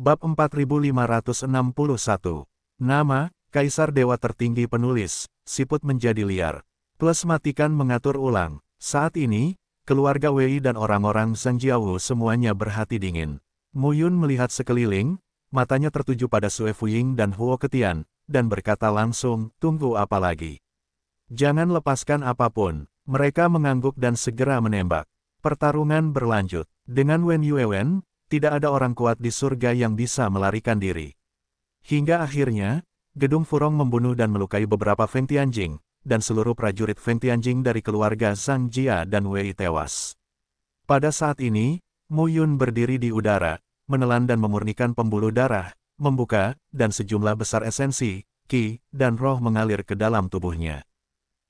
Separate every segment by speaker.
Speaker 1: Bab 4561. Nama, Kaisar Dewa Tertinggi Penulis, Siput Menjadi Liar. Plus matikan mengatur ulang. Saat ini, keluarga Wei dan orang-orang Zhangjiao semuanya berhati dingin. Muyun melihat sekeliling, matanya tertuju pada Sue Fuying dan Huo Ketian, dan berkata langsung, tunggu apa lagi. Jangan lepaskan apa pun. Mereka mengangguk dan segera menembak. Pertarungan berlanjut. Dengan Wen Yuewen, tidak ada orang kuat di surga yang bisa melarikan diri. Hingga akhirnya, Gedung Furong membunuh dan melukai beberapa Feng Tianjing, dan seluruh prajurit Feng Tianjing dari keluarga Zhang Jia dan Wei tewas. Pada saat ini, Mu Yun berdiri di udara, menelan dan memurnikan pembuluh darah, membuka, dan sejumlah besar esensi, ki, dan roh mengalir ke dalam tubuhnya.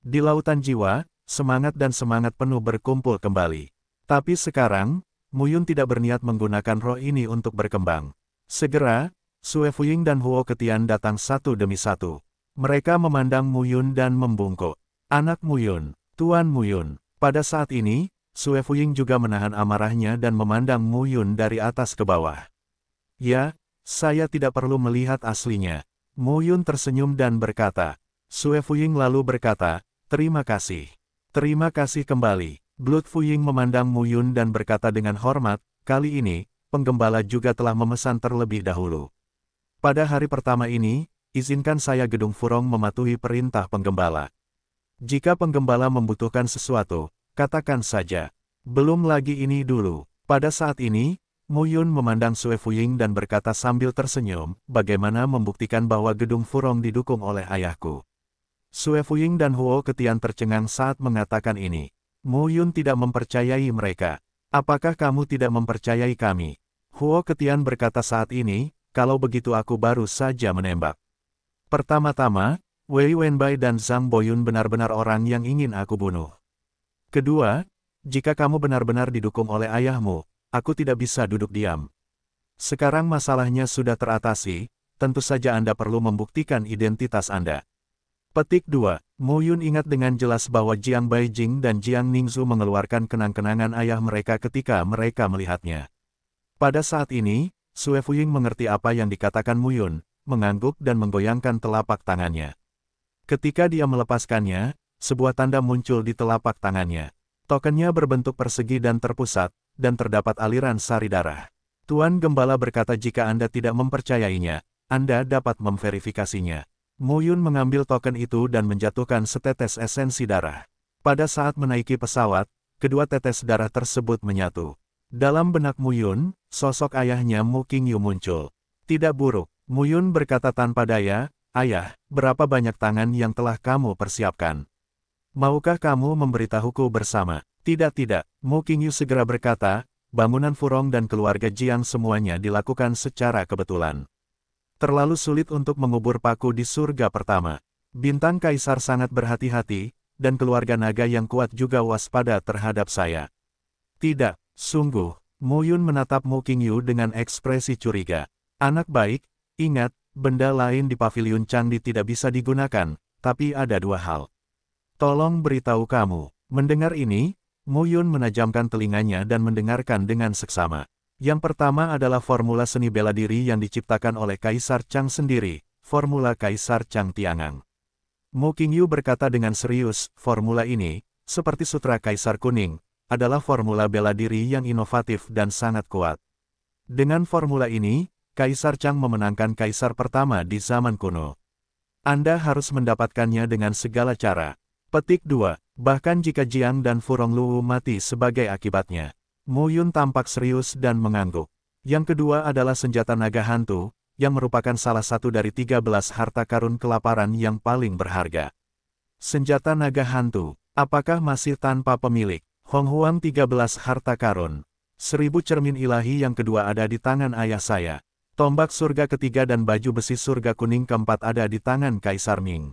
Speaker 1: Di lautan jiwa, semangat dan semangat penuh berkumpul kembali. Tapi sekarang, Muyun tidak berniat menggunakan roh ini untuk berkembang. Segera, Sue Fuying dan Huo Ketian datang satu demi satu. Mereka memandang Muyun dan membungkuk. Anak Muyun, Tuan Muyun. Pada saat ini, Sue Fuying juga menahan amarahnya dan memandang Muyun dari atas ke bawah. Ya, saya tidak perlu melihat aslinya. Muyun tersenyum dan berkata. Sue Fuying lalu berkata, terima kasih. Terima kasih kembali. Blood Fuying memandang Muyun dan berkata dengan hormat, kali ini, penggembala juga telah memesan terlebih dahulu. Pada hari pertama ini, izinkan saya Gedung Furong mematuhi perintah penggembala. Jika penggembala membutuhkan sesuatu, katakan saja. Belum lagi ini dulu. Pada saat ini, Muyun memandang Sue Fuying dan berkata sambil tersenyum, bagaimana membuktikan bahwa Gedung Furong didukung oleh ayahku. Sue Fuying dan Huo Ketian tercengang saat mengatakan ini. Mu Yun tidak mempercayai mereka. Apakah kamu tidak mempercayai kami? Huo Ketian berkata saat ini, kalau begitu aku baru saja menembak. Pertama-tama, Wei Wenbai dan Zhang Boyun benar-benar orang yang ingin aku bunuh. Kedua, jika kamu benar-benar didukung oleh ayahmu, aku tidak bisa duduk diam. Sekarang masalahnya sudah teratasi, tentu saja Anda perlu membuktikan identitas Anda. Petik 2. Mu Yun ingat dengan jelas bahwa Jiang Baijing dan Jiang Ningzu mengeluarkan kenang-kenangan ayah mereka ketika mereka melihatnya. Pada saat ini, Sue Fuying mengerti apa yang dikatakan Mu Yun, mengangguk dan menggoyangkan telapak tangannya. Ketika dia melepaskannya, sebuah tanda muncul di telapak tangannya. Tokennya berbentuk persegi dan terpusat, dan terdapat aliran sari darah. Tuan Gembala berkata jika Anda tidak mempercayainya, Anda dapat memverifikasinya. Muyun mengambil token itu dan menjatuhkan setetes esensi darah. Pada saat menaiki pesawat, kedua tetes darah tersebut menyatu. Dalam benak Muyun, sosok ayahnya Mu Qingyu muncul. Tidak buruk, Muyun berkata tanpa daya, Ayah, berapa banyak tangan yang telah kamu persiapkan? Maukah kamu memberitahuku bersama? Tidak-tidak, Mu Qingyu segera berkata, bangunan Furong dan keluarga Jiang semuanya dilakukan secara kebetulan. Terlalu sulit untuk mengubur paku di surga pertama. Bintang Kaisar sangat berhati-hati, dan keluarga naga yang kuat juga waspada terhadap saya. Tidak, sungguh, Muyun menatap Mu Qingyu dengan ekspresi curiga. Anak baik, ingat, benda lain di pavilion Candi tidak bisa digunakan, tapi ada dua hal. Tolong beritahu kamu. Mendengar ini, Muyun menajamkan telinganya dan mendengarkan dengan seksama. Yang pertama adalah formula seni bela diri yang diciptakan oleh Kaisar Chang sendiri, formula Kaisar Chang Tiangang. Mu Qingyu berkata dengan serius, formula ini, seperti sutra Kaisar Kuning, adalah formula bela diri yang inovatif dan sangat kuat. Dengan formula ini, Kaisar Chang memenangkan Kaisar pertama di zaman kuno. Anda harus mendapatkannya dengan segala cara. Petik 2. Bahkan jika Jiang dan Furong Luwu mati sebagai akibatnya. Mu Yun tampak serius dan mengangguk. Yang kedua adalah senjata naga hantu, yang merupakan salah satu dari 13 harta karun kelaparan yang paling berharga. Senjata naga hantu, apakah masih tanpa pemilik? Hong Huang 13 harta karun. Seribu cermin ilahi yang kedua ada di tangan ayah saya. Tombak surga ketiga dan baju besi surga kuning keempat ada di tangan Kaisar Ming.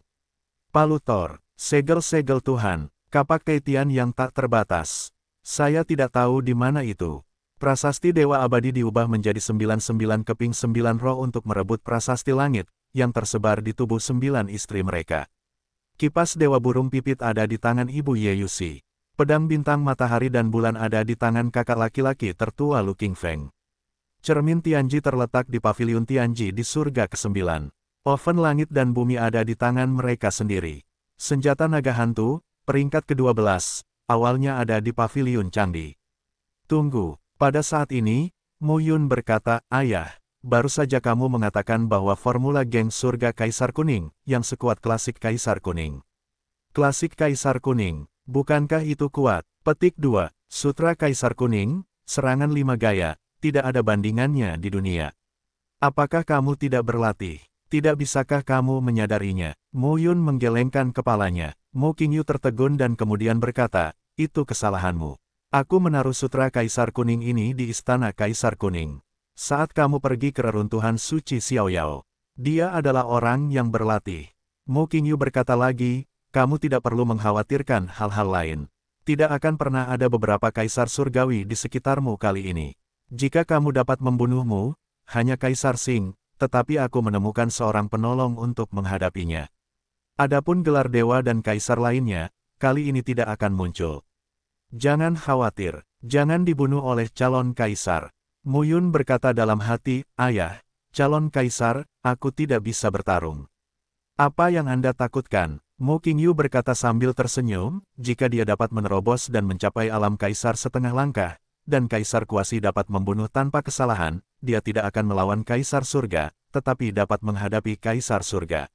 Speaker 1: Palutor, segel-segel Tuhan, kapak Keitian yang tak terbatas. Saya tidak tahu di mana itu. Prasasti Dewa Abadi diubah menjadi sembilan-sembilan keping sembilan roh untuk merebut prasasti langit, yang tersebar di tubuh sembilan istri mereka. Kipas Dewa Burung Pipit ada di tangan Ibu Yeyusi. Pedang bintang matahari dan bulan ada di tangan kakak laki-laki tertua Lu King Feng. Cermin Tianji terletak di pavilion Tianji di surga ke-9. Oven langit dan bumi ada di tangan mereka sendiri. Senjata naga hantu, peringkat ke-12, awalnya ada di pavilion candi. Tunggu, pada saat ini, Mu Yun berkata, Ayah, baru saja kamu mengatakan bahwa formula geng surga Kaisar Kuning, yang sekuat klasik Kaisar Kuning. Klasik Kaisar Kuning, bukankah itu kuat? Petik 2, Sutra Kaisar Kuning, serangan lima gaya, tidak ada bandingannya di dunia. Apakah kamu tidak berlatih? Tidak bisakah kamu menyadarinya? Mu Yun menggelengkan kepalanya. Mu Qingyu tertegun dan kemudian berkata, itu kesalahanmu. Aku menaruh sutra Kaisar Kuning ini di istana Kaisar Kuning. Saat kamu pergi ke reruntuhan suci Xiaoyao, dia adalah orang yang berlatih. Mu Qingyu berkata lagi, kamu tidak perlu mengkhawatirkan hal-hal lain. Tidak akan pernah ada beberapa kaisar surgawi di sekitarmu kali ini. Jika kamu dapat membunuhmu, hanya Kaisar Sing, tetapi aku menemukan seorang penolong untuk menghadapinya. Adapun gelar dewa dan kaisar lainnya, kali ini tidak akan muncul. Jangan khawatir, jangan dibunuh oleh calon kaisar. Muyun berkata dalam hati, Ayah, calon kaisar, aku tidak bisa bertarung. Apa yang Anda takutkan? Mu Qingyu berkata sambil tersenyum, jika dia dapat menerobos dan mencapai alam kaisar setengah langkah, dan kaisar kuasi dapat membunuh tanpa kesalahan, dia tidak akan melawan kaisar surga, tetapi dapat menghadapi kaisar surga.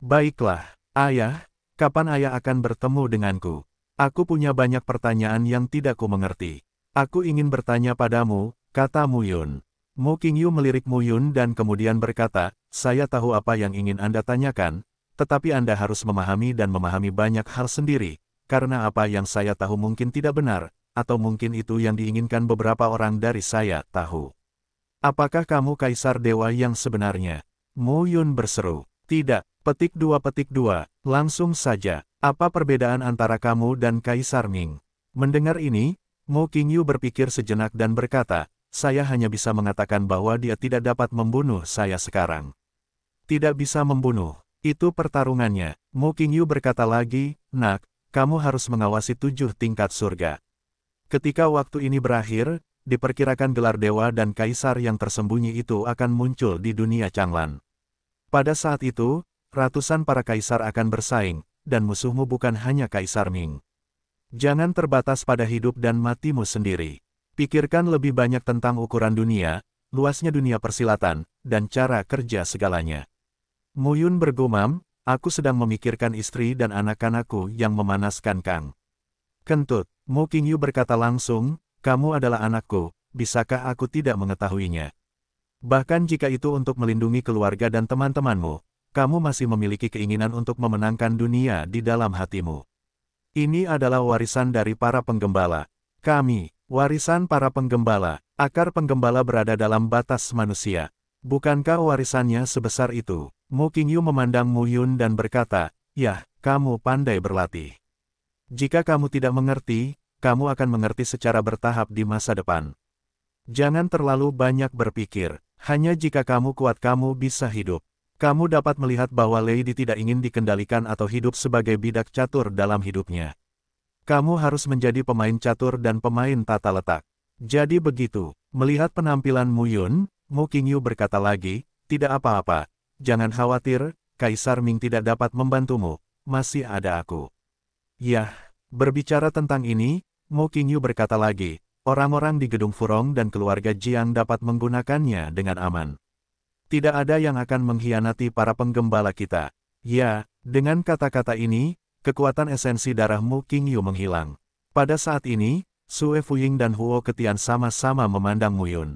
Speaker 1: Baiklah, ayah, kapan ayah akan bertemu denganku? Aku punya banyak pertanyaan yang tidak ku mengerti. Aku ingin bertanya padamu, kata Muyun. Mu Qingyu melirik Muyun dan kemudian berkata, saya tahu apa yang ingin Anda tanyakan, tetapi Anda harus memahami dan memahami banyak hal sendiri, karena apa yang saya tahu mungkin tidak benar, atau mungkin itu yang diinginkan beberapa orang dari saya tahu. Apakah kamu kaisar dewa yang sebenarnya? Mu Yun berseru. Tidak, petik dua petik dua, langsung saja. Apa perbedaan antara kamu dan Kaisar Ming? Mendengar ini, Mu Qingyu berpikir sejenak dan berkata, saya hanya bisa mengatakan bahwa dia tidak dapat membunuh saya sekarang. Tidak bisa membunuh. Itu pertarungannya. Mu Qingyu berkata lagi, nak, kamu harus mengawasi tujuh tingkat surga. Ketika waktu ini berakhir, diperkirakan gelar dewa dan kaisar yang tersembunyi itu akan muncul di dunia Changlan. Pada saat itu, ratusan para kaisar akan bersaing, dan musuhmu bukan hanya Kaisar Ming. Jangan terbatas pada hidup dan matimu sendiri. Pikirkan lebih banyak tentang ukuran dunia, luasnya dunia persilatan, dan cara kerja segalanya. Muyun bergumam, aku sedang memikirkan istri dan anak-anakku yang memanaskan Kang. Kentut, Mu Qingyu berkata langsung, kamu adalah anakku, bisakah aku tidak mengetahuinya? Bahkan jika itu untuk melindungi keluarga dan teman-temanmu, kamu masih memiliki keinginan untuk memenangkan dunia di dalam hatimu. Ini adalah warisan dari para penggembala. Kami, warisan para penggembala, akar penggembala berada dalam batas manusia. Bukankah warisannya sebesar itu? Mu Qingyu memandang Mu Yun dan berkata, Yah, kamu pandai berlatih. Jika kamu tidak mengerti, kamu akan mengerti secara bertahap di masa depan. Jangan terlalu banyak berpikir, hanya jika kamu kuat kamu bisa hidup. Kamu dapat melihat bahwa Lady tidak ingin dikendalikan atau hidup sebagai bidak catur dalam hidupnya. Kamu harus menjadi pemain catur dan pemain tata letak. Jadi begitu, melihat penampilan Mu Yun, Mu Qingyu berkata lagi, tidak apa-apa, jangan khawatir, Kaisar Ming tidak dapat membantumu, masih ada aku. Yah, berbicara tentang ini, Mo Qingyu berkata lagi, orang-orang di gedung Furong dan keluarga Jiang dapat menggunakannya dengan aman. Tidak ada yang akan mengkhianati para penggembala kita. Ya, dengan kata-kata ini, kekuatan esensi darah Mu Qingyu menghilang. Pada saat ini, Sue Fuying dan Huo Ketian sama-sama memandang Mu Yun.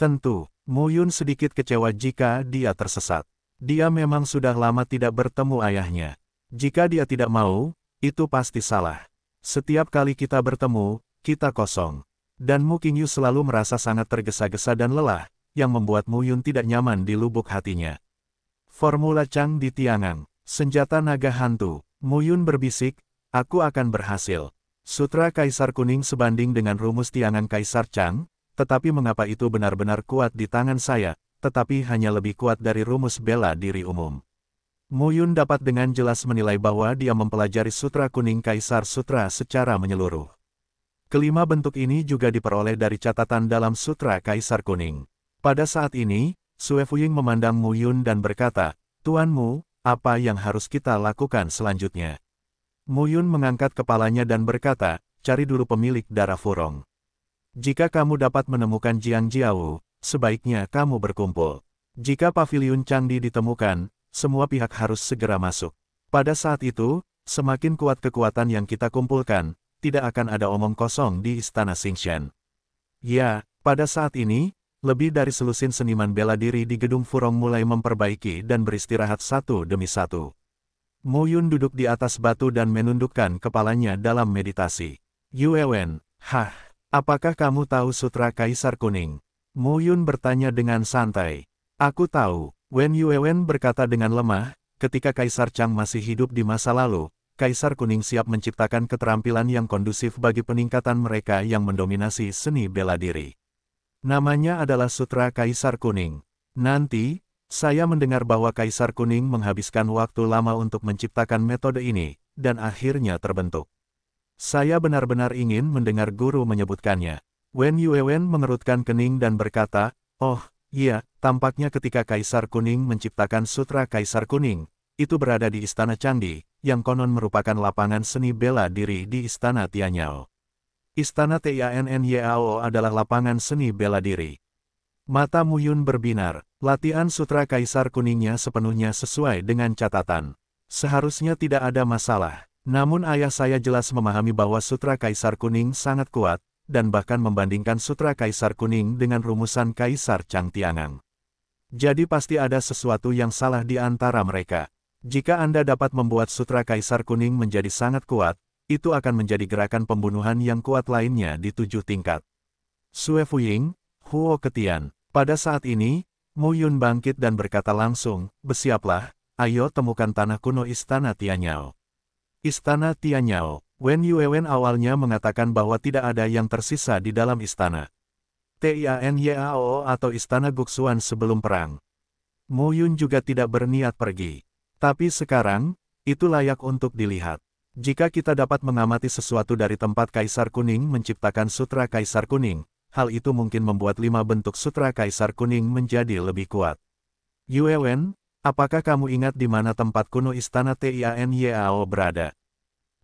Speaker 1: Tentu, Mu Yun sedikit kecewa jika dia tersesat. Dia memang sudah lama tidak bertemu ayahnya. Jika dia tidak mau, itu pasti salah. Setiap kali kita bertemu, kita kosong. Dan Mu Qingyu selalu merasa sangat tergesa-gesa dan lelah, yang membuat Mu Yun tidak nyaman di lubuk hatinya. Formula Chang di Tiangang, senjata naga hantu. Mu Yun berbisik, aku akan berhasil. Sutra Kaisar Kuning sebanding dengan rumus Tiangang Kaisar Chang, tetapi mengapa itu benar-benar kuat di tangan saya, tetapi hanya lebih kuat dari rumus bela diri umum. Muyun dapat dengan jelas menilai bahwa dia mempelajari Sutra Kuning Kaisar Sutra secara menyeluruh. Kelima bentuk ini juga diperoleh dari catatan dalam Sutra Kaisar Kuning. Pada saat ini, Sue Fuying memandang Mu Yun dan berkata, Tuanmu, apa yang harus kita lakukan selanjutnya? Mu Yun mengangkat kepalanya dan berkata, cari dulu pemilik darah Furong. Jika kamu dapat menemukan Jiang Jiao, sebaiknya kamu berkumpul. Jika pavilion Changdi ditemukan, semua pihak harus segera masuk. Pada saat itu, semakin kuat kekuatan yang kita kumpulkan, tidak akan ada omong kosong di Istana Xingshan. Ya, pada saat ini, lebih dari selusin seniman bela diri di gedung Furong mulai memperbaiki dan beristirahat satu demi satu. Mu Yun duduk di atas batu dan menundukkan kepalanya dalam meditasi. Yue Wen, hah, apakah kamu tahu sutra Kaisar Kuning? Mu Yun bertanya dengan santai. Aku tahu, Wen Yue Wen berkata dengan lemah, ketika Kaisar Chang masih hidup di masa lalu, Kaisar Kuning siap menciptakan keterampilan yang kondusif bagi peningkatan mereka yang mendominasi seni bela diri. Namanya adalah Sutra Kaisar Kuning. Nanti, saya mendengar bahwa Kaisar Kuning menghabiskan waktu lama untuk menciptakan metode ini, dan akhirnya terbentuk. Saya benar-benar ingin mendengar guru menyebutkannya. Wen Yuewen mengerutkan kening dan berkata, Oh, iya, tampaknya ketika Kaisar Kuning menciptakan Sutra Kaisar Kuning, itu berada di Istana Candi, yang konon merupakan lapangan seni bela diri di Istana Tianyao. Istana Tianyao adalah lapangan seni bela diri. Mata Muyun berbinar, latihan sutra kaisar kuningnya sepenuhnya sesuai dengan catatan. Seharusnya tidak ada masalah, namun ayah saya jelas memahami bahwa sutra kaisar kuning sangat kuat, dan bahkan membandingkan sutra kaisar kuning dengan rumusan kaisar Chang Tiangang. Jadi pasti ada sesuatu yang salah di antara mereka. Jika Anda dapat membuat sutra Kaisar Kuning menjadi sangat kuat, itu akan menjadi gerakan pembunuhan yang kuat lainnya di tujuh tingkat. Sue Fuying, Huo Ketian. Pada saat ini, Mu Yun bangkit dan berkata langsung, bersiaplah, ayo temukan tanah kuno Istana Tianyao. Istana Tianyao, Wen Yuewen awalnya mengatakan bahwa tidak ada yang tersisa di dalam istana. TIANYAO atau Istana Guksuan sebelum perang. Mu Yun juga tidak berniat pergi. Tapi sekarang, itu layak untuk dilihat. Jika kita dapat mengamati sesuatu dari tempat Kaisar Kuning menciptakan Sutra Kaisar Kuning, hal itu mungkin membuat lima bentuk Sutra Kaisar Kuning menjadi lebih kuat. Yue Wen, apakah kamu ingat di mana tempat kuno Istana Tianyao berada?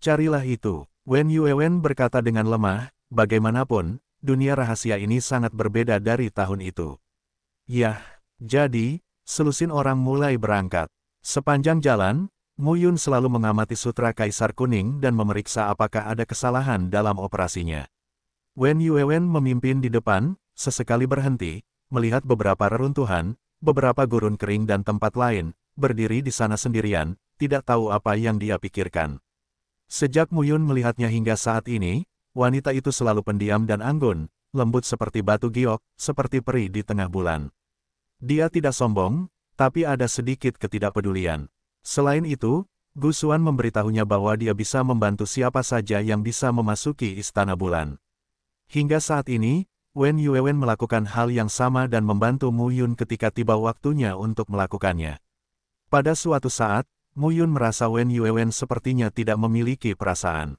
Speaker 1: Carilah itu. Wen Yue Wen berkata dengan lemah, bagaimanapun, dunia rahasia ini sangat berbeda dari tahun itu. Yah, jadi, selusin orang mulai berangkat. Sepanjang jalan, Mu Yun selalu mengamati sutra Kaisar Kuning dan memeriksa apakah ada kesalahan dalam operasinya. Wen Yuewen memimpin di depan, sesekali berhenti, melihat beberapa reruntuhan, beberapa gurun kering dan tempat lain, berdiri di sana sendirian, tidak tahu apa yang dia pikirkan. Sejak Mu Yun melihatnya hingga saat ini, wanita itu selalu pendiam dan anggun, lembut seperti batu giok, seperti peri di tengah bulan. Dia tidak sombong, tapi ada sedikit ketidakpedulian. Selain itu, Gu Xuan memberitahunya bahwa dia bisa membantu siapa saja yang bisa memasuki Istana Bulan. Hingga saat ini, Wen Yuewen melakukan hal yang sama dan membantu Mu Yun ketika tiba waktunya untuk melakukannya. Pada suatu saat, Mu Yun merasa Wen Yuewen sepertinya tidak memiliki perasaan.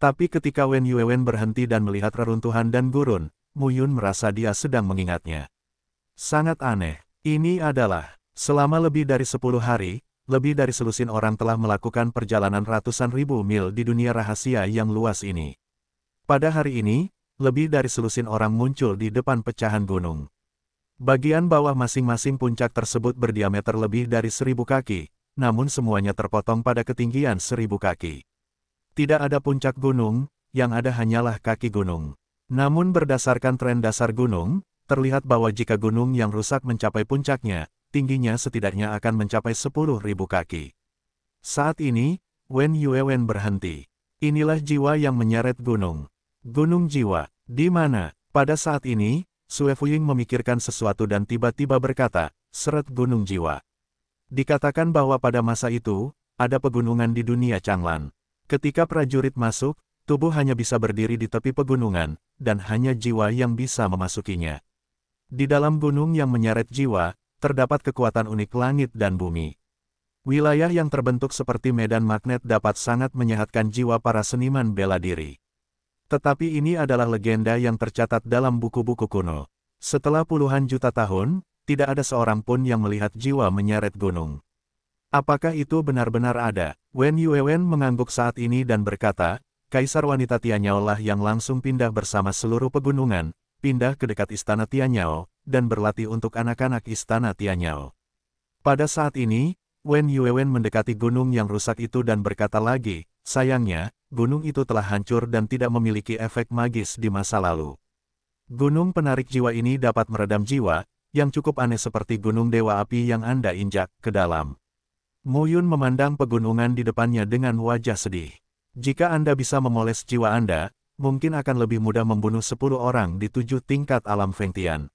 Speaker 1: Tapi ketika Wen Yuewen berhenti dan melihat reruntuhan dan gurun, Mu Yun merasa dia sedang mengingatnya. Sangat aneh, ini adalah Selama lebih dari 10 hari, lebih dari selusin orang telah melakukan perjalanan ratusan ribu mil di dunia rahasia yang luas ini. Pada hari ini, lebih dari selusin orang muncul di depan pecahan gunung. Bagian bawah masing-masing puncak tersebut berdiameter lebih dari seribu kaki, namun semuanya terpotong pada ketinggian seribu kaki. Tidak ada puncak gunung, yang ada hanyalah kaki gunung. Namun berdasarkan tren dasar gunung, terlihat bahwa jika gunung yang rusak mencapai puncaknya, tingginya setidaknya akan mencapai 10.000 kaki. Saat ini, Wen Yuewen berhenti. Inilah jiwa yang menyeret gunung. Gunung jiwa, di mana? Pada saat ini, Sue Fuying memikirkan sesuatu dan tiba-tiba berkata, seret gunung jiwa. Dikatakan bahwa pada masa itu, ada pegunungan di dunia Changlan. Ketika prajurit masuk, tubuh hanya bisa berdiri di tepi pegunungan, dan hanya jiwa yang bisa memasukinya. Di dalam gunung yang menyeret jiwa, terdapat kekuatan unik langit dan bumi. Wilayah yang terbentuk seperti medan magnet dapat sangat menyehatkan jiwa para seniman bela diri. Tetapi ini adalah legenda yang tercatat dalam buku-buku kuno. Setelah puluhan juta tahun, tidak ada seorang pun yang melihat jiwa menyeret gunung. Apakah itu benar-benar ada? Wen Yuewen mengangguk saat ini dan berkata, Kaisar wanita Tianyao lah yang langsung pindah bersama seluruh pegunungan, pindah ke dekat istana Tianyao, dan berlatih untuk anak-anak istana Tianyao. Pada saat ini, Wen Yuewen mendekati gunung yang rusak itu dan berkata lagi, sayangnya, gunung itu telah hancur dan tidak memiliki efek magis di masa lalu. Gunung penarik jiwa ini dapat meredam jiwa, yang cukup aneh seperti gunung dewa api yang Anda injak ke dalam. Muyun memandang pegunungan di depannya dengan wajah sedih. Jika Anda bisa memoles jiwa Anda, mungkin akan lebih mudah membunuh 10 orang di tujuh tingkat alam Fengtian.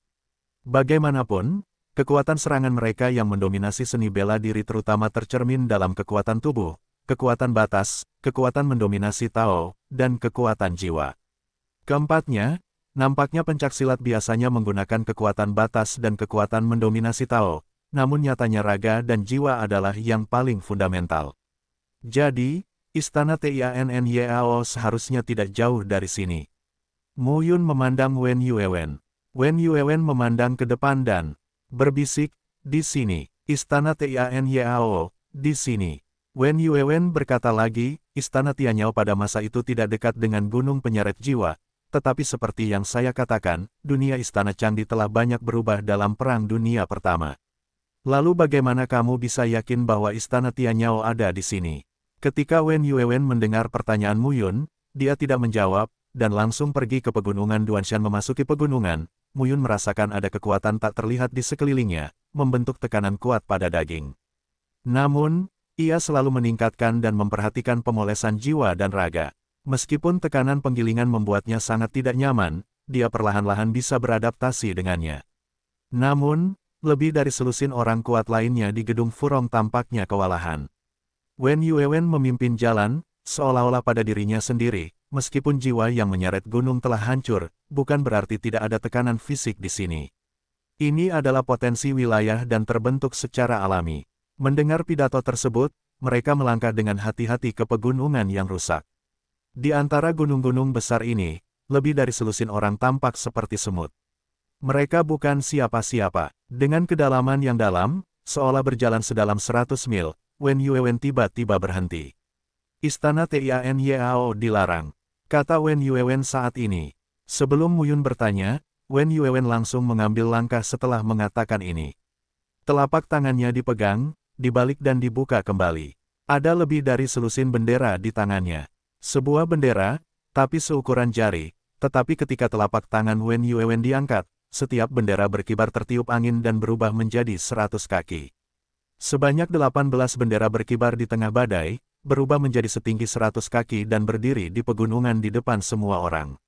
Speaker 1: Bagaimanapun, kekuatan serangan mereka yang mendominasi seni bela diri terutama tercermin dalam kekuatan tubuh, kekuatan batas, kekuatan mendominasi Tao, dan kekuatan jiwa. Keempatnya, nampaknya pencaksilat biasanya menggunakan kekuatan batas dan kekuatan mendominasi Tao, namun nyatanya raga dan jiwa adalah yang paling fundamental. Jadi, Istana TIANNYAO seharusnya tidak jauh dari sini. Mu Yun memandang Wen Yuewen. Wen Yuewen memandang ke depan dan berbisik, di sini. Istana TIANYAO, di sini. Wen Yuewen berkata lagi, Istana Tianyao pada masa itu tidak dekat dengan gunung penyeret jiwa, tetapi seperti yang saya katakan, dunia Istana Candi telah banyak berubah dalam Perang Dunia Pertama. Lalu bagaimana kamu bisa yakin bahwa Istana Tianyao ada di sini? Ketika Wen Yuewen mendengar pertanyaan Muyun, dia tidak menjawab, dan langsung pergi ke pegunungan Duanshan memasuki pegunungan, Muyun merasakan ada kekuatan tak terlihat di sekelilingnya, membentuk tekanan kuat pada daging. Namun, ia selalu meningkatkan dan memperhatikan pemolesan jiwa dan raga. Meskipun tekanan penggilingan membuatnya sangat tidak nyaman, dia perlahan-lahan bisa beradaptasi dengannya. Namun, lebih dari selusin orang kuat lainnya di gedung Furong tampaknya kewalahan. Wen Yuewen memimpin jalan, seolah-olah pada dirinya sendiri, meskipun jiwa yang menyeret gunung telah hancur, bukan berarti tidak ada tekanan fisik di sini. Ini adalah potensi wilayah dan terbentuk secara alami. Mendengar pidato tersebut, mereka melangkah dengan hati-hati ke pegunungan yang rusak. Di antara gunung-gunung besar ini, lebih dari selusin orang tampak seperti semut. Mereka bukan siapa-siapa. Dengan kedalaman yang dalam, seolah berjalan sedalam 100 mil, Wen Yuewen tiba-tiba berhenti. Istana TIANYAO dilarang, kata Wen Yuewen saat ini. Sebelum Muyun bertanya, Wen Yuewen langsung mengambil langkah setelah mengatakan ini. Telapak tangannya dipegang, dibalik dan dibuka kembali. Ada lebih dari selusin bendera di tangannya. Sebuah bendera, tapi seukuran jari, tetapi ketika telapak tangan Wen Yuewen diangkat, setiap bendera berkibar tertiup angin dan berubah menjadi seratus kaki. Sebanyak 18 bendera berkibar di tengah badai, berubah menjadi setinggi 100 kaki dan berdiri di pegunungan di depan semua orang.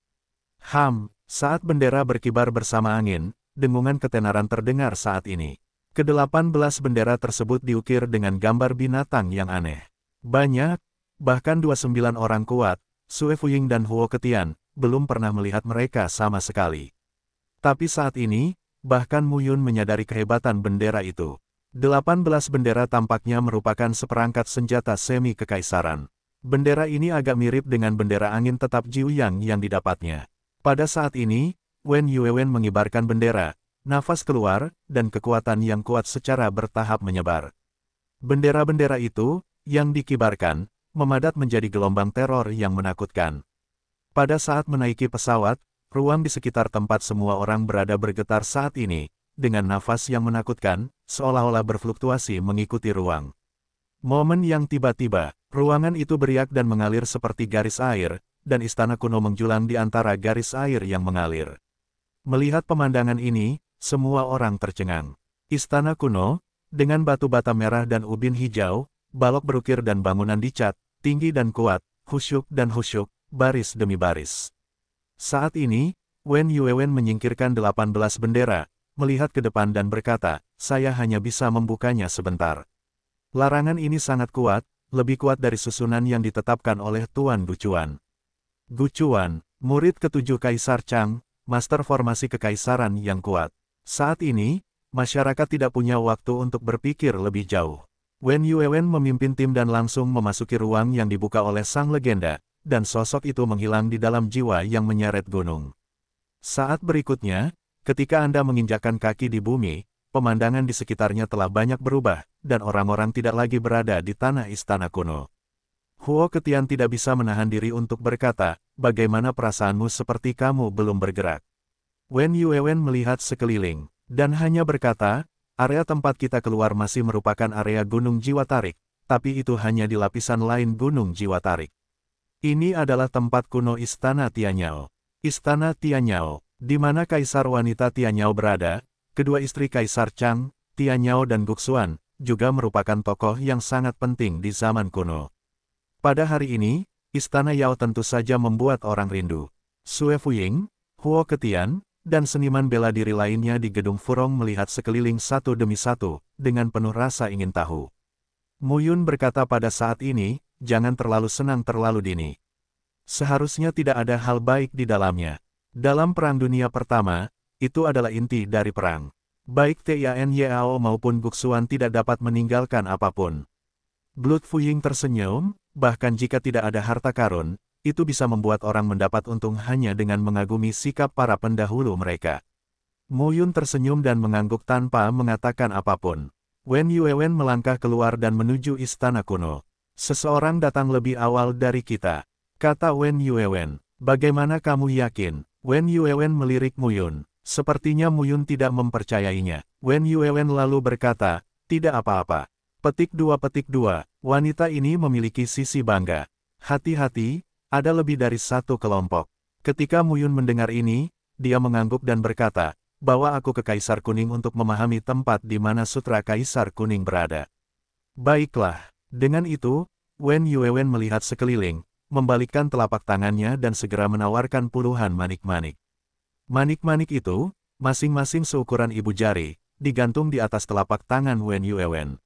Speaker 1: Ham, saat bendera berkibar bersama angin, dengungan ketenaran terdengar saat ini. Kedelapan belas bendera tersebut diukir dengan gambar binatang yang aneh. Banyak, bahkan 29 orang kuat, Sue Fuying dan Huo Ketian, belum pernah melihat mereka sama sekali. Tapi saat ini, bahkan Muyun menyadari kehebatan bendera itu. 18 bendera tampaknya merupakan seperangkat senjata semi kekaisaran. Bendera ini agak mirip dengan bendera angin tetap Jiuyang yang didapatnya. Pada saat ini, Wen Yuewen mengibarkan bendera, nafas keluar, dan kekuatan yang kuat secara bertahap menyebar. Bendera-bendera itu, yang dikibarkan, memadat menjadi gelombang teror yang menakutkan. Pada saat menaiki pesawat, ruang di sekitar tempat semua orang berada bergetar saat ini, dengan nafas yang menakutkan, seolah-olah berfluktuasi mengikuti ruang. Momen yang tiba-tiba, ruangan itu beriak dan mengalir seperti garis air, dan istana kuno menjulang di antara garis air yang mengalir. Melihat pemandangan ini, semua orang tercengang. Istana kuno, dengan batu bata merah dan ubin hijau, balok berukir dan bangunan dicat, tinggi dan kuat, khusyuk dan khusyuk, baris demi baris. Saat ini, Wen Yuewen menyingkirkan 18 bendera, melihat ke depan dan berkata, saya hanya bisa membukanya sebentar. Larangan ini sangat kuat, lebih kuat dari susunan yang ditetapkan oleh Tuan Gucuan. Gucuan, murid ketujuh Kaisar Chang, master formasi kekaisaran yang kuat. Saat ini, masyarakat tidak punya waktu untuk berpikir lebih jauh. Wen Yuewen memimpin tim dan langsung memasuki ruang yang dibuka oleh sang legenda, dan sosok itu menghilang di dalam jiwa yang menyeret gunung. Saat berikutnya, ketika Anda menginjakkan kaki di bumi, pemandangan di sekitarnya telah banyak berubah, dan orang-orang tidak lagi berada di tanah istana kuno. Huo Ketian tidak bisa menahan diri untuk berkata, bagaimana perasaanmu seperti kamu belum bergerak. Wen Yuewen melihat sekeliling, dan hanya berkata, area tempat kita keluar masih merupakan area Gunung Jiwa Tarik, tapi itu hanya di lapisan lain Gunung Jiwa Tarik. Ini adalah tempat kuno Istana Tianyao. Istana Tianyao, di mana Kaisar wanita Tianyao berada, kedua istri Kaisar Chang, Tianyao dan Guxuan, juga merupakan tokoh yang sangat penting di zaman kuno. Pada hari ini, Istana Yao tentu saja membuat orang rindu. Sue Fuying, Huo Ketian, dan seniman bela diri lainnya di gedung Furong melihat sekeliling satu demi satu, dengan penuh rasa ingin tahu. Muyun berkata pada saat ini, jangan terlalu senang terlalu dini. Seharusnya tidak ada hal baik di dalamnya. Dalam Perang Dunia Pertama, itu adalah inti dari perang. Baik Tian Yao maupun Guxuan tidak dapat meninggalkan apa pun. Blood Fuying tersenyum, bahkan jika tidak ada harta karun, itu bisa membuat orang mendapat untung hanya dengan mengagumi sikap para pendahulu mereka. Yun tersenyum dan mengangguk tanpa mengatakan apa pun. Wen Yuewen melangkah keluar dan menuju istana kuno. Seseorang datang lebih awal dari kita. Kata Wen Yuewen. Bagaimana kamu yakin? Wen Yuewen melirik Muyun. Sepertinya Muyun tidak mempercayainya. Wen Yuewen lalu berkata, tidak apa-apa. Petik dua petik dua, wanita ini memiliki sisi bangga. Hati-hati, ada lebih dari satu kelompok. Ketika Muyun mendengar ini, dia mengangguk dan berkata, bawa aku ke Kaisar Kuning untuk memahami tempat di mana Sutra Kaisar Kuning berada. Baiklah, dengan itu, Wen Yuewen melihat sekeliling, membalikkan telapak tangannya dan segera menawarkan puluhan manik-manik. Manik-manik itu, masing-masing seukuran ibu jari, digantung di atas telapak tangan Wen Yuewen.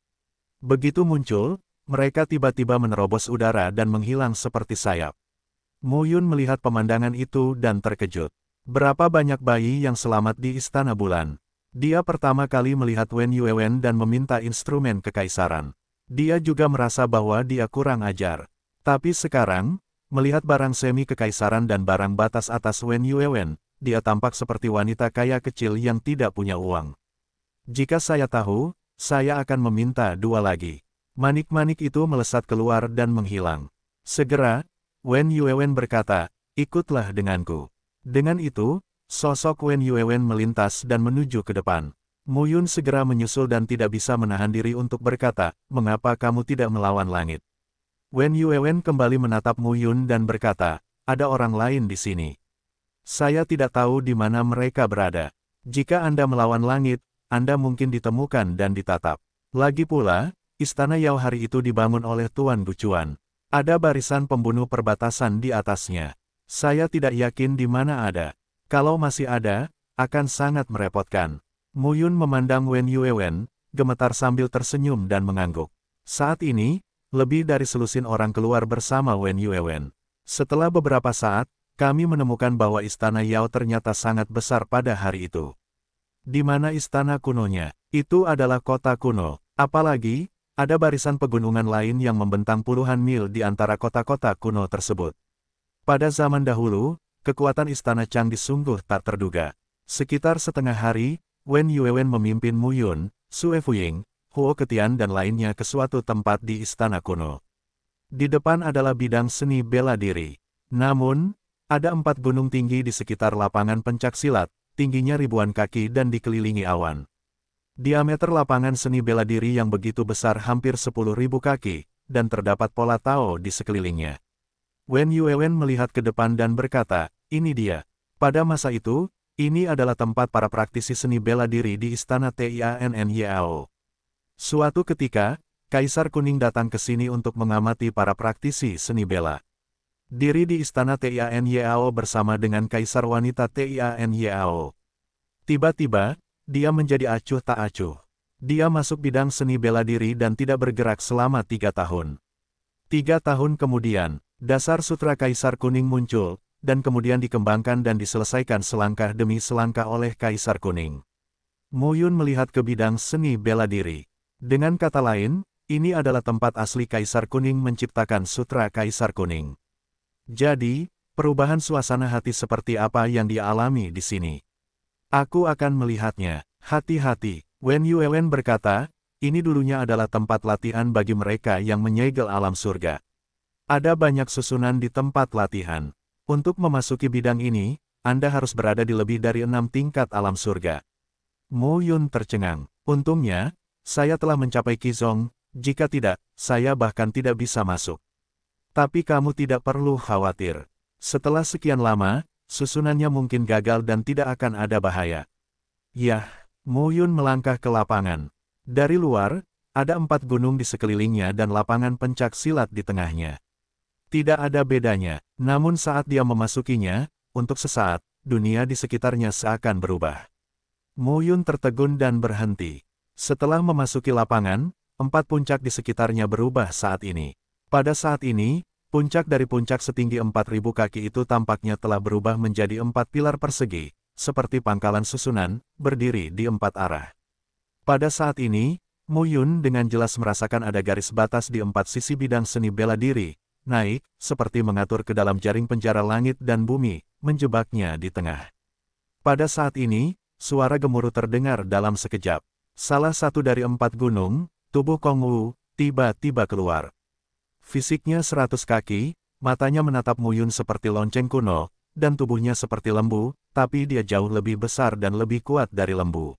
Speaker 1: Begitu muncul, mereka tiba-tiba menerobos udara dan menghilang seperti sayap. Muyun melihat pemandangan itu dan terkejut. Berapa banyak bayi yang selamat di Istana Bulan. Dia pertama kali melihat Wen Yuewen dan meminta instrumen kekaisaran. Dia juga merasa bahwa dia kurang ajar. Tapi sekarang, melihat barang semi kekaisaran dan barang batas atas Wen Yuewen, dia tampak seperti wanita kaya kecil yang tidak punya uang. Jika saya tahu, saya akan meminta dua lagi. Manik-manik itu melesat keluar dan menghilang. Segera, Wen Yuewen berkata, ikutlah denganku. Dengan itu, sosok Wen Yuewen melintas dan menuju ke depan. Muyun segera menyusul dan tidak bisa menahan diri untuk berkata, mengapa kamu tidak melawan langit? Wen Yuewen kembali menatap Muyun dan berkata, ada orang lain di sini. Saya tidak tahu di mana mereka berada. Jika Anda melawan langit, anda mungkin ditemukan dan ditatap. Lagi pula, istana Yao hari itu dibangun oleh Tuan Gucuan. Ada barisan pembunuh perbatasan di atasnya. Saya tidak yakin di mana ada. Kalau masih ada, akan sangat merepotkan. Muyun memandang Wen Yuewen, gemetar sambil tersenyum dan mengangguk. Saat ini, lebih dari selusin orang keluar bersama Wen Yuewen. Setelah beberapa saat, kami menemukan bahwa istana Yao ternyata sangat besar pada hari itu. Di mana istana kunonya? Itu adalah kota kuno. Apalagi, ada barisan pegunungan lain yang membentang puluhan mil di antara kota-kota kuno tersebut. Pada zaman dahulu, kekuatan istana Changdi sungguh tak terduga. Sekitar setengah hari, Wen Yuewen memimpin Muyun, Sue Fuying, Huo Ketian dan lainnya ke suatu tempat di istana kuno. Di depan adalah bidang seni bela diri. Namun, ada empat gunung tinggi di sekitar lapangan pencak silat, tingginya ribuan kaki dan dikelilingi awan. Diameter lapangan seni bela diri yang begitu besar hampir 10.000 kaki, dan terdapat pola Tao di sekelilingnya. Wen Yuewen melihat ke depan dan berkata, ini dia. Pada masa itu, ini adalah tempat para praktisi seni bela diri di Istana Tiannyao. Suatu ketika, Kaisar Kuning datang ke sini untuk mengamati para praktisi seni bela. Diri di istana Tianyao bersama dengan kaisar wanita Tianyao. Tiba-tiba, dia menjadi acuh tak acuh. Dia masuk bidang seni bela diri dan tidak bergerak selama tiga tahun. Tiga tahun kemudian, dasar sutra kaisar kuning muncul, dan kemudian dikembangkan dan diselesaikan selangkah demi selangkah oleh kaisar kuning. Muyun melihat ke bidang seni bela diri. Dengan kata lain, ini adalah tempat asli kaisar kuning menciptakan sutra kaisar kuning. Jadi, perubahan suasana hati seperti apa yang dia alami di sini. Aku akan melihatnya. Hati-hati, Wen Yuewen berkata, ini dulunya adalah tempat latihan bagi mereka yang menyegel alam surga. Ada banyak susunan di tempat latihan. Untuk memasuki bidang ini, Anda harus berada di lebih dari enam tingkat alam surga. Mo Yun tercengang. Untungnya, saya telah mencapai Kizong, jika tidak, saya bahkan tidak bisa masuk. Tapi kamu tidak perlu khawatir. Setelah sekian lama, susunannya mungkin gagal dan tidak akan ada bahaya. Yah, Mo Yun melangkah ke lapangan. Dari luar, ada empat gunung di sekelilingnya dan lapangan pencak silat di tengahnya. Tidak ada bedanya, namun saat dia memasukinya, untuk sesaat, dunia di sekitarnya seakan berubah. Mo Yun tertegun dan berhenti. Setelah memasuki lapangan, empat puncak di sekitarnya berubah saat ini. Pada saat ini, puncak dari puncak setinggi 4.000 kaki itu tampaknya telah berubah menjadi empat pilar persegi, seperti pangkalan susunan, berdiri di empat arah. Pada saat ini, Muyun dengan jelas merasakan ada garis batas di empat sisi bidang seni bela diri, naik, seperti mengatur ke dalam jaring penjara langit dan bumi, menjebaknya di tengah. Pada saat ini, suara gemuruh terdengar dalam sekejap. Salah satu dari empat gunung, tubuh Kong Wu, tiba-tiba keluar. Fisiknya seratus kaki, matanya menatap Muyun seperti lonceng kuno, dan tubuhnya seperti lembu, tapi dia jauh lebih besar dan lebih kuat dari lembu.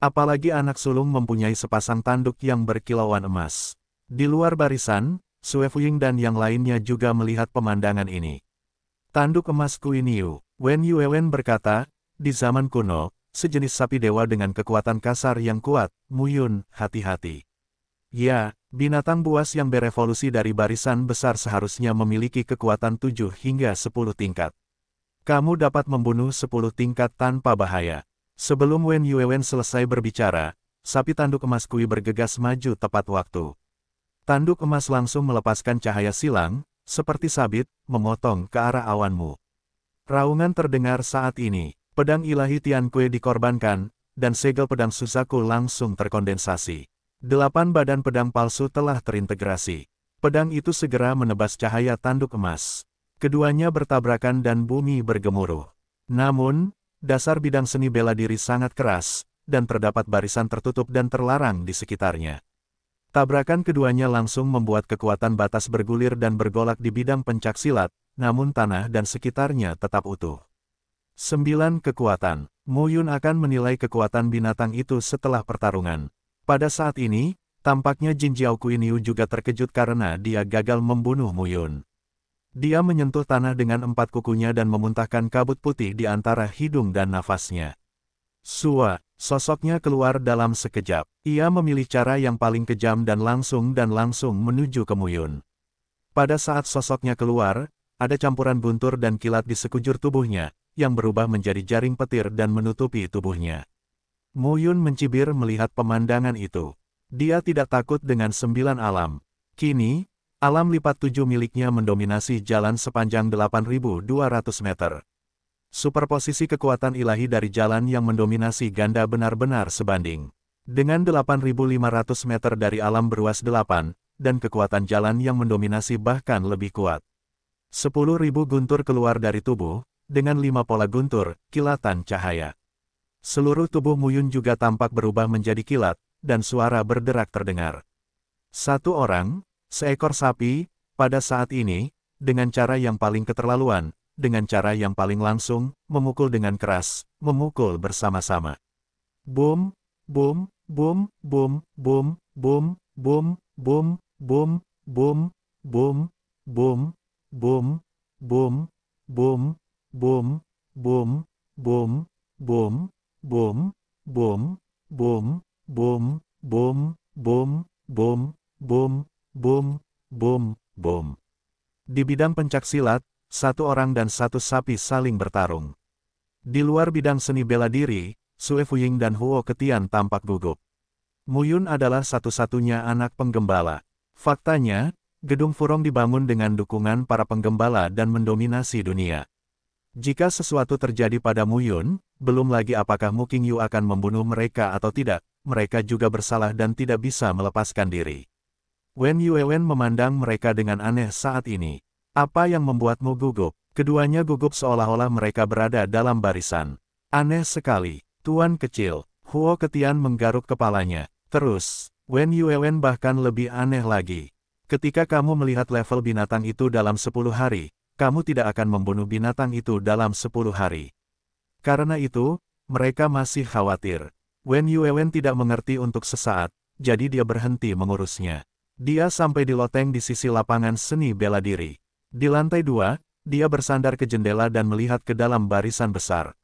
Speaker 1: Apalagi anak sulung mempunyai sepasang tanduk yang berkilauan emas. Di luar barisan, Sue Fuying dan yang lainnya juga melihat pemandangan ini. Tanduk emas Kuiniu, Wen Yuewen berkata, di zaman kuno, sejenis sapi dewa dengan kekuatan kasar yang kuat, Muyun, hati-hati. Ya, binatang buas yang berevolusi dari barisan besar seharusnya memiliki kekuatan 7 hingga 10 tingkat. Kamu dapat membunuh 10 tingkat tanpa bahaya. Sebelum Wen Yuewen selesai berbicara, sapi tanduk emas Kui bergegas maju tepat waktu. Tanduk emas langsung melepaskan cahaya silang, seperti sabit, memotong ke arah awanmu. Raungan terdengar saat ini, pedang ilahi Tian Kue dikorbankan, dan segel pedang Susaku langsung terkondensasi. Delapan badan pedang palsu telah terintegrasi. Pedang itu segera menebas cahaya tanduk emas. Keduanya bertabrakan dan bumi bergemuruh. Namun, dasar bidang seni bela diri sangat keras, dan terdapat barisan tertutup dan terlarang di sekitarnya. Tabrakan keduanya langsung membuat kekuatan batas bergulir dan bergolak di bidang pencak silat, namun tanah dan sekitarnya tetap utuh. Sembilan kekuatan. Muyun akan menilai kekuatan binatang itu setelah pertarungan. Pada saat ini, tampaknya Jin Jiao Kuiniu juga terkejut karena dia gagal membunuh Muyun. Dia menyentuh tanah dengan empat kukunya dan memuntahkan kabut putih di antara hidung dan nafasnya. Sua, sosoknya keluar dalam sekejap. Ia memilih cara yang paling kejam dan langsung dan langsung menuju ke Muyun. Pada saat sosoknya keluar, ada campuran guntur dan kilat di sekujur tubuhnya, yang berubah menjadi jaring petir dan menutupi tubuhnya. Muyun mencibir melihat pemandangan itu. Dia tidak takut dengan sembilan alam. Kini, alam lipat tujuh miliknya mendominasi jalan sepanjang 8.200 meter. Superposisi kekuatan ilahi dari jalan yang mendominasi ganda benar-benar sebanding. Dengan 8.500 meter dari alam beruas 8, dan kekuatan jalan yang mendominasi bahkan lebih kuat. 10.000 guntur keluar dari tubuh, dengan lima pola guntur, kilatan cahaya. Seluruh tubuh Muyun juga tampak berubah menjadi kilat, dan suara berderak terdengar. Satu orang, seekor sapi, pada saat ini, dengan cara yang paling keterlaluan, dengan cara yang paling langsung, memukul dengan keras, memukul bersama-sama. Boom, boom, boom, boom, boom, boom, boom, boom, boom, boom, boom, boom, boom, boom, boom, boom, boom, boom, boom, boom, boom, boom, boom, boom, boom, boom, boom, boom, boom, boom. Di bidang pencak silat, satu orang dan satu sapi saling bertarung. Di luar bidang seni bela diri, Sue Fuying dan Huo Ketian tampak gugup. Muyun adalah satu-satunya anak penggembala. Faktanya, Gedung Furong dibangun dengan dukungan para penggembala dan mendominasi dunia. Jika sesuatu terjadi pada Muyun, belum lagi apakah Mu Qingyu akan membunuh mereka atau tidak, mereka juga bersalah dan tidak bisa melepaskan diri. Wen Yuewen memandang mereka dengan aneh saat ini. Apa yang membuatmu gugup? Keduanya gugup seolah-olah mereka berada dalam barisan. Aneh sekali, Tuan kecil. Huo Ketian menggaruk kepalanya. Terus, Wen Yuewen bahkan lebih aneh lagi. Ketika kamu melihat level binatang itu dalam 10 hari, kamu tidak akan membunuh binatang itu dalam 10 hari. Karena itu, mereka masih khawatir. Wen Yuewen tidak mengerti untuk sesaat, jadi dia berhenti mengurusnya. Dia sampai di loteng di sisi lapangan seni bela diri. Di lantai dua, dia bersandar ke jendela dan melihat ke dalam barisan besar.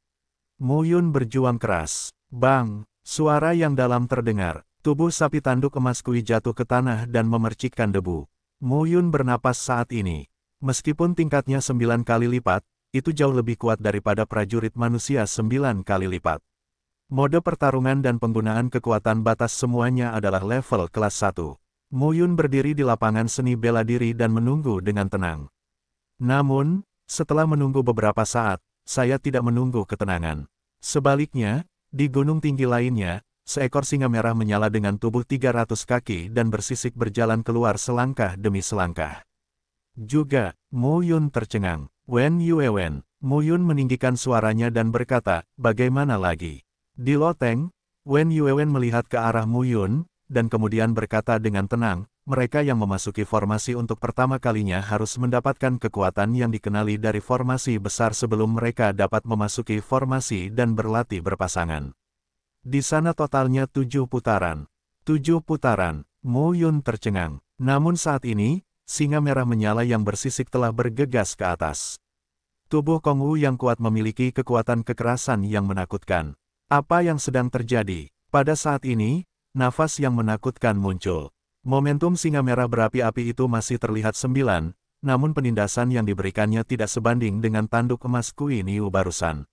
Speaker 1: Mu Yun berjuang keras. Bang, suara yang dalam terdengar. Tubuh sapi tanduk emas kui jatuh ke tanah dan memercikkan debu. Mu Yun bernapas saat ini. Meskipun tingkatnya sembilan kali lipat, itu jauh lebih kuat daripada prajurit manusia sembilan kali lipat. Mode pertarungan dan penggunaan kekuatan batas semuanya adalah level kelas 1. Mu Yun berdiri di lapangan seni bela diri dan menunggu dengan tenang. Namun, setelah menunggu beberapa saat, saya tidak menunggu ketenangan. Sebaliknya, di gunung tinggi lainnya, seekor singa merah menyala dengan tubuh 300 kaki dan bersisik berjalan keluar selangkah demi selangkah. Juga, Mu Yun tercengang. Wen Yuewen, Mu Yun meninggikan suaranya dan berkata, bagaimana lagi? Di loteng, Wen Yuewen melihat ke arah Mu Yun, dan kemudian berkata dengan tenang, mereka yang memasuki formasi untuk pertama kalinya harus mendapatkan kekuatan yang dikenali dari formasi besar sebelum mereka dapat memasuki formasi dan berlatih berpasangan. Di sana totalnya tujuh putaran. Tujuh putaran, Mu Yun tercengang. Namun saat ini, singa merah menyala yang bersisik telah bergegas ke atas. Tubuh Kong Wu yang kuat memiliki kekuatan kekerasan yang menakutkan. Apa yang sedang terjadi? Pada saat ini, nafas yang menakutkan muncul. Momentum singa merah berapi-api itu masih terlihat sembilan, namun penindasan yang diberikannya tidak sebanding dengan tanduk emas Kui Niu barusan.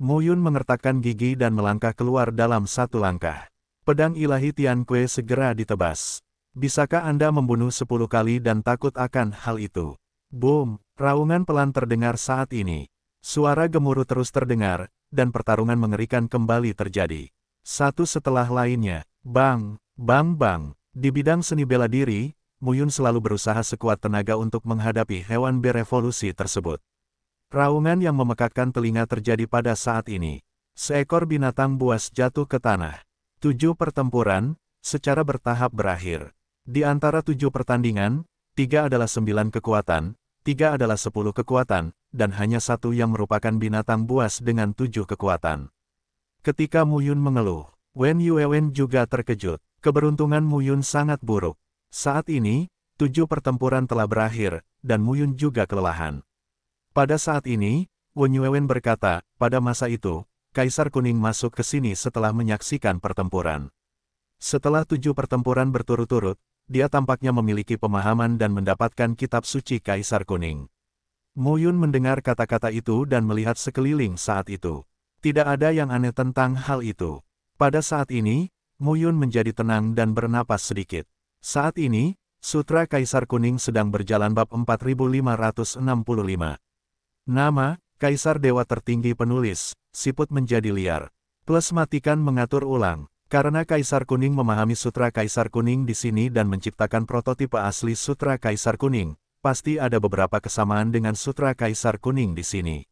Speaker 1: Muyun mengertakkan gigi dan melangkah keluar dalam satu langkah. Pedang ilahi Tian Kue segera ditebas. Bisakah Anda membunuh sepuluh kali dan takut akan hal itu? Boom! Raungan pelan terdengar saat ini. Suara gemuruh terus terdengar, dan pertarungan mengerikan kembali terjadi. Satu setelah lainnya, bang, bang bang. Di bidang seni bela diri, Muyun selalu berusaha sekuat tenaga untuk menghadapi hewan berevolusi tersebut. Raungan yang memekakkan telinga terjadi pada saat ini. Seekor binatang buas jatuh ke tanah. Tujuh pertempuran, secara bertahap berakhir. Di antara tujuh pertandingan, tiga adalah sembilan kekuatan, tiga adalah sepuluh kekuatan, dan hanya satu yang merupakan binatang buas dengan tujuh kekuatan. Ketika Muyun mengeluh, Wen Yuewen juga terkejut. Keberuntungan Muyun sangat buruk. Saat ini, tujuh pertempuran telah berakhir, dan Muyun juga kelelahan. Pada saat ini, Wen Yuewen berkata, pada masa itu, Kaisar Kuning masuk ke sini setelah menyaksikan pertempuran. Setelah tujuh pertempuran berturut-turut, dia tampaknya memiliki pemahaman dan mendapatkan kitab suci Kaisar Kuning. Muyun mendengar kata-kata itu dan melihat sekeliling saat itu. Tidak ada yang aneh tentang hal itu. Pada saat ini, Muyun menjadi tenang dan bernapas sedikit. Saat ini, Sutra Kaisar Kuning sedang berjalan bab 4565. Nama, Kaisar Dewa Tertinggi Penulis, siput menjadi liar. Plus matikan mengatur ulang. Karena Kaisar Kuning memahami Sutra Kaisar Kuning di sini dan menciptakan prototipe asli Sutra Kaisar Kuning, pasti ada beberapa kesamaan dengan Sutra Kaisar Kuning di sini.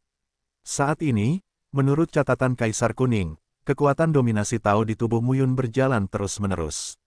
Speaker 1: Saat ini, menurut catatan Kaisar Kuning, kekuatan dominasi Tao di tubuh Muyun berjalan terus-menerus.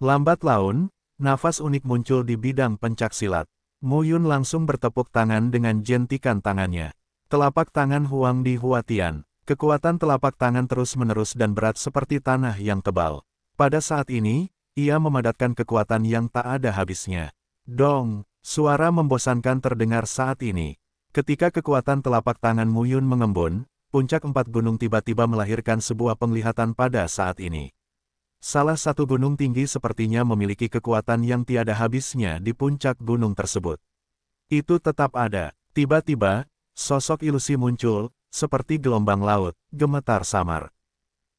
Speaker 1: Lambat laun, nafas unik muncul di bidang pencak silat. Muyun langsung bertepuk tangan dengan jentikan tangannya. Telapak tangan Huang di Huatian. Kekuatan telapak tangan terus-menerus dan berat seperti tanah yang tebal. Pada saat ini, ia memadatkan kekuatan yang tak ada habisnya. Dong, suara membosankan terdengar saat ini. Ketika kekuatan telapak tangan Muyun mengembun, puncak empat gunung tiba-tiba melahirkan sebuah penglihatan pada saat ini. Salah satu gunung tinggi sepertinya memiliki kekuatan yang tiada habisnya di puncak gunung tersebut. Itu tetap ada. Tiba-tiba, sosok ilusi muncul, seperti gelombang laut, gemetar samar.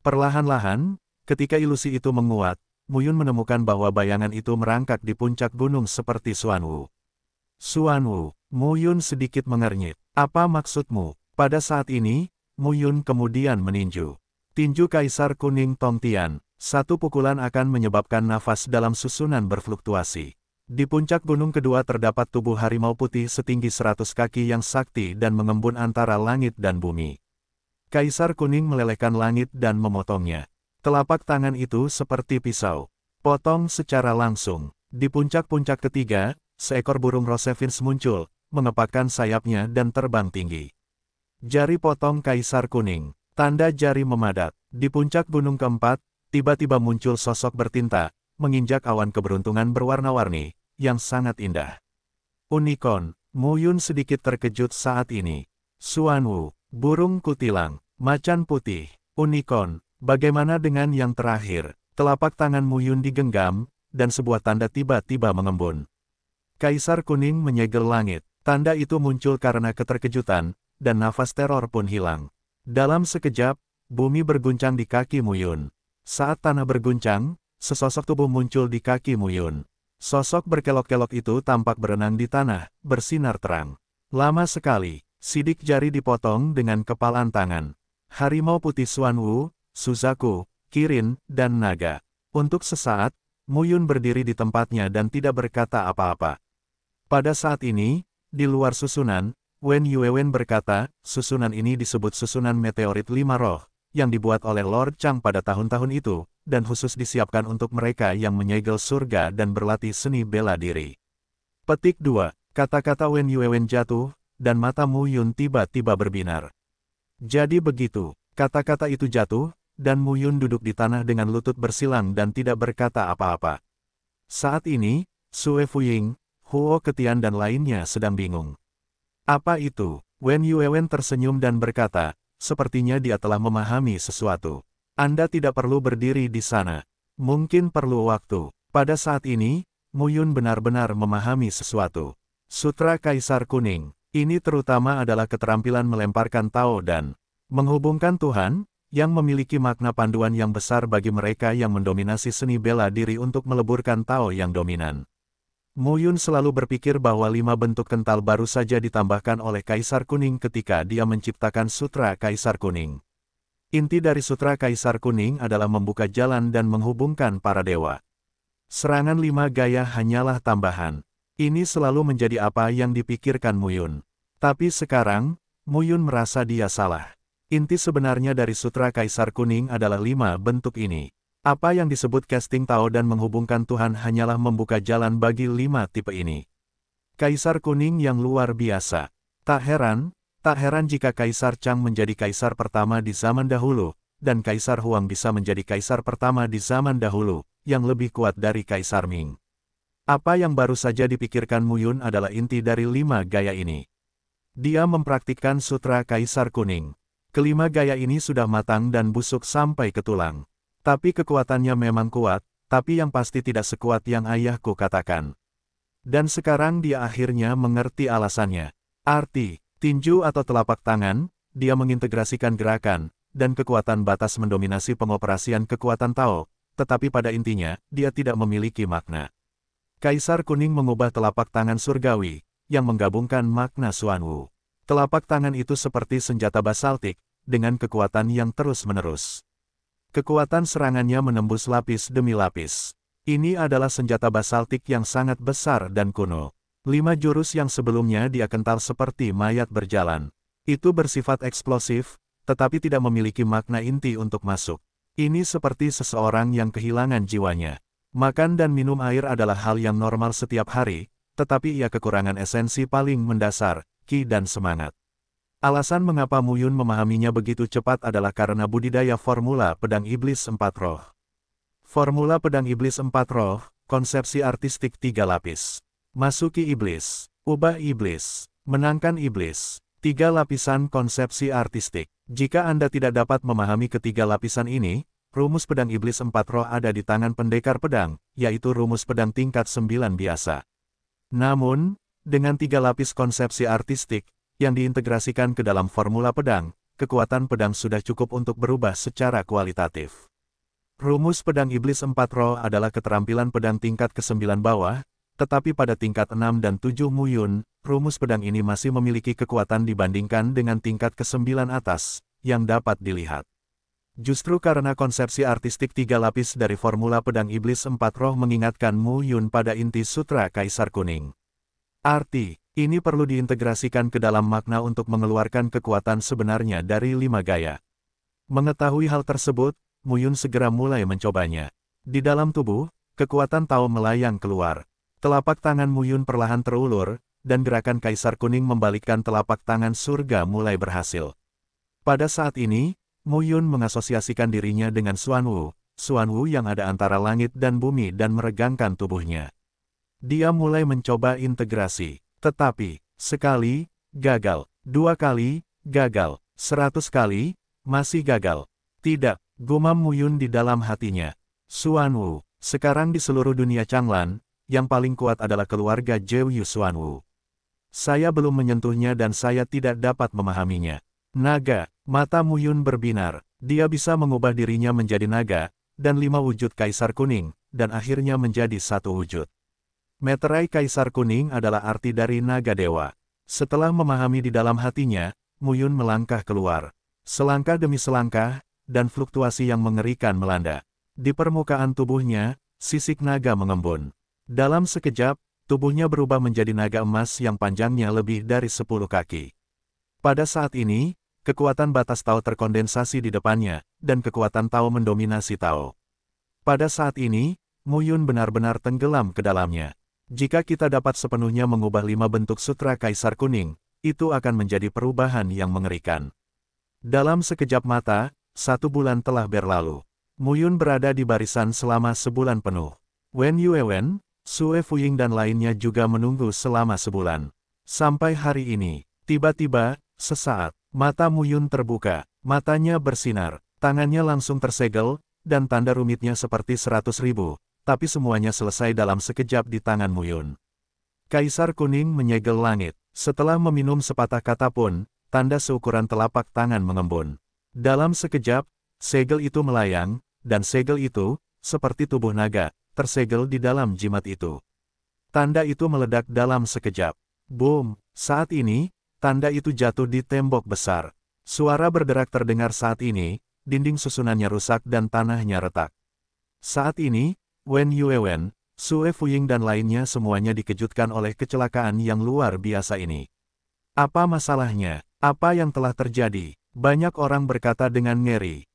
Speaker 1: Perlahan-lahan, ketika ilusi itu menguat, Muyun menemukan bahwa bayangan itu merangkak di puncak gunung seperti Suanwu. Suanwu, Muyun sedikit mengernyit. Apa maksudmu? Pada saat ini, Muyun kemudian meninju. Tinju Kaisar Kuning Tongtian, satu pukulan akan menyebabkan nafas dalam susunan berfluktuasi. Di puncak gunung kedua terdapat tubuh harimau putih setinggi 100 kaki yang sakti dan mengembun antara langit dan bumi. Kaisar kuning melelehkan langit dan memotongnya. Telapak tangan itu seperti pisau. Potong secara langsung. Di puncak-puncak ketiga, seekor burung Rosevins muncul, mengepakkan sayapnya dan terbang tinggi. Jari potong Kaisar Kuning. Tanda jari memadat. Di puncak gunung keempat, tiba-tiba muncul sosok bertinta, menginjak awan keberuntungan berwarna-warni, yang sangat indah. Unicorn, Muyun sedikit terkejut saat ini. Suanwu, burung kutilang, macan putih, unicorn, bagaimana dengan yang terakhir? Telapak tangan Muyun digenggam, dan sebuah tanda tiba-tiba mengembun. Kaisar kuning menyegel langit, tanda itu muncul karena keterkejutan, dan nafas teror pun hilang. Dalam sekejap, bumi berguncang di kaki Muyun. Saat tanah berguncang, sesosok tubuh muncul di kaki Muyun. Sosok berkelok-kelok itu tampak berenang di tanah, bersinar terang. Lama sekali, sidik jari dipotong dengan kepalan tangan. Harimau putih Suanwu, Suzaku, Kirin, dan Naga. Untuk sesaat, Muyun berdiri di tempatnya dan tidak berkata apa-apa. Pada saat ini, di luar susunan, Wen Yuewen berkata, susunan ini disebut susunan meteorit lima roh, yang dibuat oleh Lord Chang pada tahun-tahun itu, dan khusus disiapkan untuk mereka yang menyegel surga dan berlatih seni bela diri. Petik 2. Kata-kata Wen Yuewen jatuh, dan mata Mu Yun tiba-tiba berbinar. Jadi begitu, kata-kata itu jatuh, dan Mu Yun duduk di tanah dengan lutut bersilang dan tidak berkata apa-apa. Saat ini, Sue Fuying, Huo Ketian dan lainnya sedang bingung. Apa itu? Wen Yuewen tersenyum dan berkata, sepertinya dia telah memahami sesuatu. Anda tidak perlu berdiri di sana. Mungkin perlu waktu. Pada saat ini, Muyun benar-benar memahami sesuatu. Sutra Kaisar Kuning. Ini terutama adalah keterampilan melemparkan Tao dan menghubungkan Tuhan, yang memiliki makna panduan yang besar bagi mereka yang mendominasi seni bela diri untuk meleburkan Tao yang dominan. Muyun selalu berpikir bahwa lima bentuk kental baru saja ditambahkan oleh Kaisar Kuning ketika dia menciptakan Sutra Kaisar Kuning. Inti dari Sutra Kaisar Kuning adalah membuka jalan dan menghubungkan para dewa. Serangan lima gaya hanyalah tambahan. Ini selalu menjadi apa yang dipikirkan Muyun. Tapi sekarang, Muyun merasa dia salah. Inti sebenarnya dari Sutra Kaisar Kuning adalah lima bentuk ini. Apa yang disebut casting Tao dan menghubungkan Tuhan hanyalah membuka jalan bagi lima tipe ini. Kaisar Kuning yang luar biasa. Tak heran, Tak heran jika Kaisar Chang menjadi kaisar pertama di zaman dahulu, dan Kaisar Huang bisa menjadi kaisar pertama di zaman dahulu, yang lebih kuat dari Kaisar Ming. Apa yang baru saja dipikirkan Muyun adalah inti dari lima gaya ini. Dia mempraktikkan sutra Kaisar Kuning. Kelima gaya ini sudah matang dan busuk sampai ke tulang. Tapi kekuatannya memang kuat, tapi yang pasti tidak sekuat yang ayahku katakan. Dan sekarang dia akhirnya mengerti alasannya. Arti, Tinju atau telapak tangan, dia mengintegrasikan gerakan, dan kekuatan batas mendominasi pengoperasian kekuatan Tao, tetapi pada intinya, dia tidak memiliki makna. Kaisar Kuning mengubah telapak tangan surgawi, yang menggabungkan makna Suanwu. Telapak tangan itu seperti senjata basaltik, dengan kekuatan yang terus-menerus. Kekuatan serangannya menembus lapis demi lapis. Ini adalah senjata basaltik yang sangat besar dan kuno. Lima jurus yang sebelumnya dia kental seperti mayat berjalan. Itu bersifat eksplosif, tetapi tidak memiliki makna inti untuk masuk. Ini seperti seseorang yang kehilangan jiwanya. Makan dan minum air adalah hal yang normal setiap hari, tetapi ia kekurangan esensi paling mendasar, ki dan semangat. Alasan mengapa Muyun memahaminya begitu cepat adalah karena budidaya formula pedang iblis empat roh. Formula pedang iblis empat roh, konsepsi artistik tiga lapis. Masuki iblis, ubah iblis, menangkan iblis. Tiga lapisan konsepsi artistik. Jika Anda tidak dapat memahami ketiga lapisan ini, rumus pedang iblis empat roh ada di tangan pendekar pedang, yaitu rumus pedang tingkat sembilan biasa. Namun, dengan tiga lapis konsepsi artistik, yang diintegrasikan ke dalam formula pedang, kekuatan pedang sudah cukup untuk berubah secara kualitatif. Rumus pedang iblis empat roh adalah keterampilan pedang tingkat ke-9 bawah, tetapi pada tingkat 6 dan 7 Muyun, rumus pedang ini masih memiliki kekuatan dibandingkan dengan tingkat ke-9 atas, yang dapat dilihat. Justru karena konsepsi artistik tiga lapis dari formula pedang iblis empat roh mengingatkan Mu Yun pada inti sutra Kaisar Kuning. Arti, ini perlu diintegrasikan ke dalam makna untuk mengeluarkan kekuatan sebenarnya dari lima gaya. Mengetahui hal tersebut, Muyun segera mulai mencobanya. Di dalam tubuh, kekuatan Tao melayang keluar. Telapak tangan Muyun perlahan terulur, dan gerakan Kaisar Kuning membalikkan telapak tangan surga mulai berhasil. Pada saat ini, Muyun mengasosiasikan dirinya dengan Xuanwu, Xuanwu yang ada antara langit dan bumi dan meregangkan tubuhnya. Dia mulai mencoba integrasi. Tetapi, sekali, gagal, dua kali, gagal, seratus kali, masih gagal. Tidak, gumam Muyun di dalam hatinya. Suanwu, sekarang di seluruh dunia Changlan, yang paling kuat adalah keluarga Zhou Yu Suanwu. Saya belum menyentuhnya dan saya tidak dapat memahaminya. Naga, mata Muyun berbinar, dia bisa mengubah dirinya menjadi naga, dan lima wujud kaisar kuning, dan akhirnya menjadi satu wujud. Meterai Kaisar Kuning adalah arti dari naga dewa. Setelah memahami di dalam hatinya, Muyun melangkah keluar. Selangkah demi selangkah, dan fluktuasi yang mengerikan melanda. Di permukaan tubuhnya, sisik naga mengembun. Dalam sekejap, tubuhnya berubah menjadi naga emas yang panjangnya lebih dari 10 kaki. Pada saat ini, kekuatan batas Tao terkondensasi di depannya, dan kekuatan Tao mendominasi Tao. Pada saat ini, Muyun benar-benar tenggelam ke dalamnya. Jika kita dapat sepenuhnya mengubah lima bentuk sutra Kaisar Kuning, itu akan menjadi perubahan yang mengerikan. Dalam sekejap mata, satu bulan telah berlalu. Muyun berada di barisan selama sebulan penuh. Wen Yuewen, Sue Fuying dan lainnya juga menunggu selama sebulan. Sampai hari ini, tiba-tiba, sesaat, mata Muyun terbuka, matanya bersinar, tangannya langsung tersegel, dan tanda rumitnya seperti seratus ribu, tapi semuanya selesai dalam sekejap di tangan Muyun. Kaisar Kuning menyegel langit. Setelah meminum sepatah kata pun, tanda seukuran telapak tangan mengembun. Dalam sekejap, segel itu melayang, dan segel itu, seperti tubuh naga, tersegel di dalam jimat itu. Tanda itu meledak dalam sekejap. Boom! Saat ini, tanda itu jatuh di tembok besar. Suara berderak terdengar saat ini, dinding susunannya rusak dan tanahnya retak. Saat ini, Wen Yuewen, Sue Fuying dan lainnya semuanya dikejutkan oleh kecelakaan yang luar biasa ini. Apa masalahnya? Apa yang telah terjadi? Banyak orang berkata dengan ngeri.